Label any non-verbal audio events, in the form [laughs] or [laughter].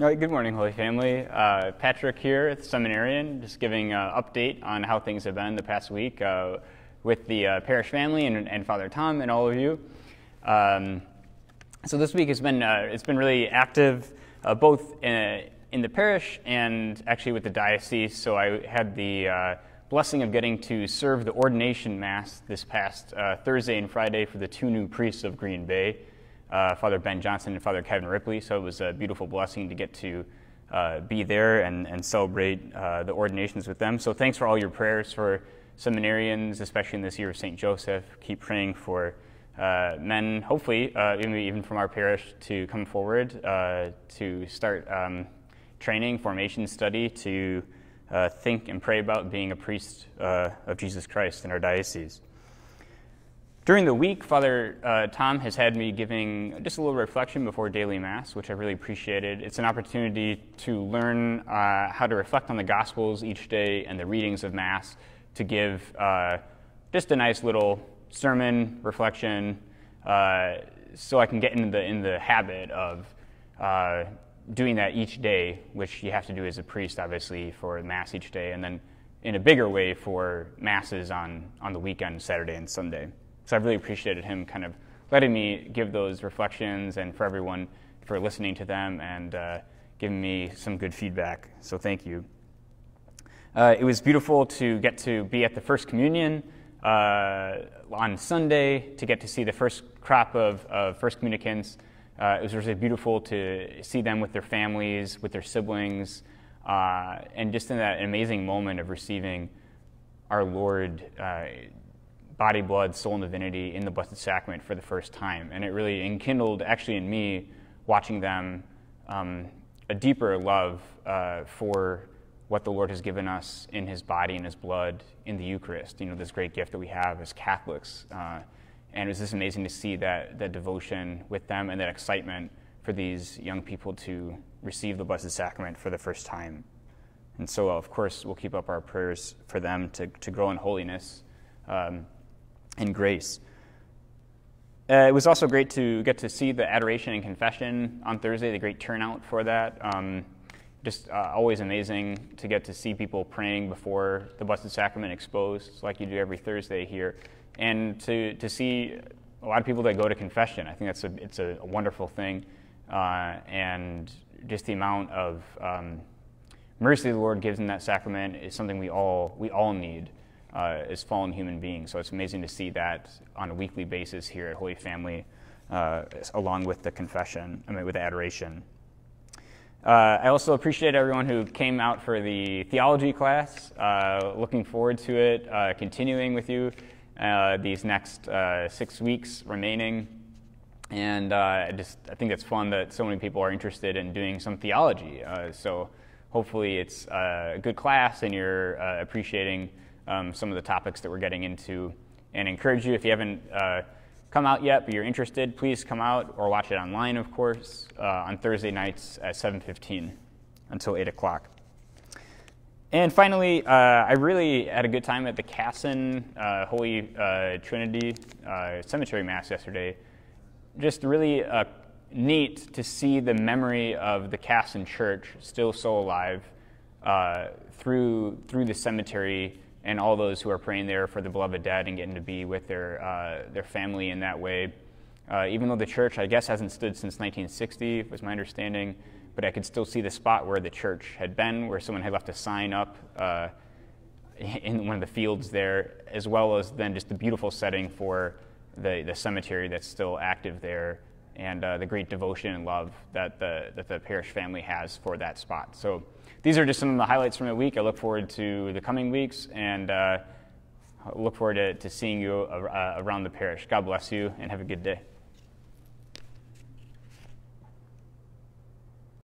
All right, good morning, Holy Family. Uh, Patrick here Seminarian, just giving an update on how things have been the past week uh, with the uh, parish family and, and, Father Tom and all of you. Um, so this week has been uh, it's been really active, uh, both in, in, the parish and actually with the diocese. So I had the uh, blessing of getting to serve the ordination mass this past Thursday and Friday for the two new priests of Green Bay uh, Father Ben Johnson and Father Kevin Ripley. So it was a beautiful blessing to get to uh, be there and, and celebrate uh, the ordinations with them. So thanks for all your prayers for seminarians, especially in this year of St. Joseph. Keep praying for uh, men, hopefully, uh, even from our parish, to come forward uh, to start um, training, formation study, to think and pray about being a priest of Jesus Christ in our diocese. During the week, Father uh, Tom has had me giving just a little reflection before daily Mass, which I really appreciated. It's an opportunity to learn uh, how to reflect on the Gospels each day and the readings of Mass to give uh, just a nice little sermon reflection uh, so I can get in the, in the habit of uh, doing that each day, which you have to do as a priest, obviously, for Mass each day, and then in a bigger way for Masses on, on the weekend, Saturday and Sunday. So I've really appreciated him kind of letting me give those reflections and for everyone for listening to them and uh, giving me some good feedback. So thank you. Uh, it was beautiful to get to be at the First Communion uh, on Sunday, to get to see the first crop of, of First Communicants. Uh, it was really beautiful to see them with their families, with their siblings, uh, and just in that amazing moment of receiving our Lord uh, body, blood, soul, and divinity in the Blessed Sacrament for the first time. And it really enkindled, actually, in me, watching them, um, a deeper love uh, for what the Lord has given us in His body and His blood in the Eucharist. You know, this great gift that we have as Catholics. Uh, and it was just amazing to see that, that devotion with them and that excitement for these young people to receive the Blessed Sacrament for the first time. And so, of course, we'll keep up our prayers for them to, to grow in holiness. Um, and grace. Uh, it was also great to get to see the adoration and confession on Thursday, the great turnout for that. Um, just uh, always amazing to get to see people praying before the Blessed Sacrament exposed, like you do every Thursday here, and to, to see a lot of people that go to confession. I think that's a, it's a, wonderful thing, uh, and just the amount of um, mercy the Lord gives in that sacrament is something we all we all need uh, as fallen human beings. So it's amazing to see that on a weekly basis here at Holy Family, uh, along with the confession, I mean, with the adoration. Uh, I also appreciate everyone who came out for the theology class. Uh, looking forward to it, uh, continuing with you uh, these next six weeks remaining. And I just I think it's fun that so many people are interested in doing some theology. so hopefully it's a good class and you're appreciating um, some of the topics that we're getting into and encourage you. If you haven't uh, come out yet but you're interested please come out or watch it online of course uh, on thursday nights at 7.15 until 8 o'clock. And finally uh, i really had a good time at the Kasson uh, holy uh, trinity uh, cemetery mass yesterday. Just really neat to see the memory of the Kasson church still so alive through, through the cemetery and all those who are praying there for the beloved dead and getting to be with their, uh, their family in that way. Uh, even though the church, I guess, hasn't stood since 1960, was my understanding, but I could still see the spot where the church had been, where someone had left a sign up uh, [laughs] in one of the fields there, as well as then just the beautiful setting for the, the cemetery that's still active there and uh, the great devotion and love that the, that the parish family has for that spot. So these are just some of the highlights from the week. I look forward to the coming weeks and uh, look forward to, to seeing you uh, around the parish. God bless you and have a good day.